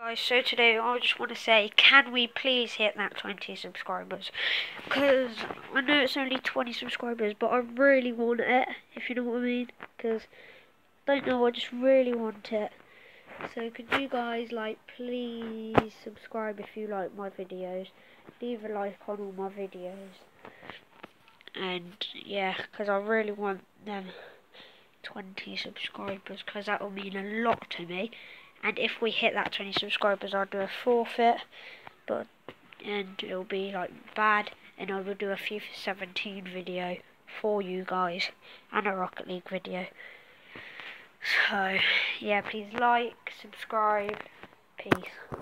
Guys, so today I just want to say, can we please hit that 20 subscribers? Because I know it's only 20 subscribers, but I really want it, if you know what I mean. Because, don't know, I just really want it. So could you guys, like, please subscribe if you like my videos. Leave a like on all my videos. And, yeah, because I really want them 20 subscribers, because that will mean a lot to me and if we hit that 20 subscribers I'll do a forfeit. But and it'll be like bad. And I will do a FIFA 17 video for you guys and a Rocket League video. So yeah please like subscribe. Peace